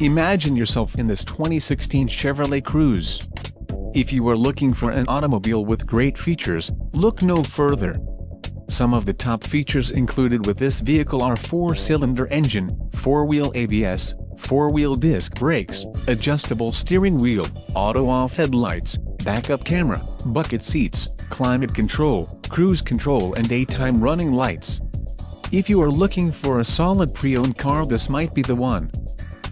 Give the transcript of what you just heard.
Imagine yourself in this 2016 Chevrolet Cruze. If you are looking for an automobile with great features, look no further. Some of the top features included with this vehicle are 4-cylinder engine, 4-wheel ABS, 4-wheel disc brakes, adjustable steering wheel, auto-off headlights, backup camera, bucket seats, climate control, cruise control and daytime running lights. If you are looking for a solid pre-owned car this might be the one.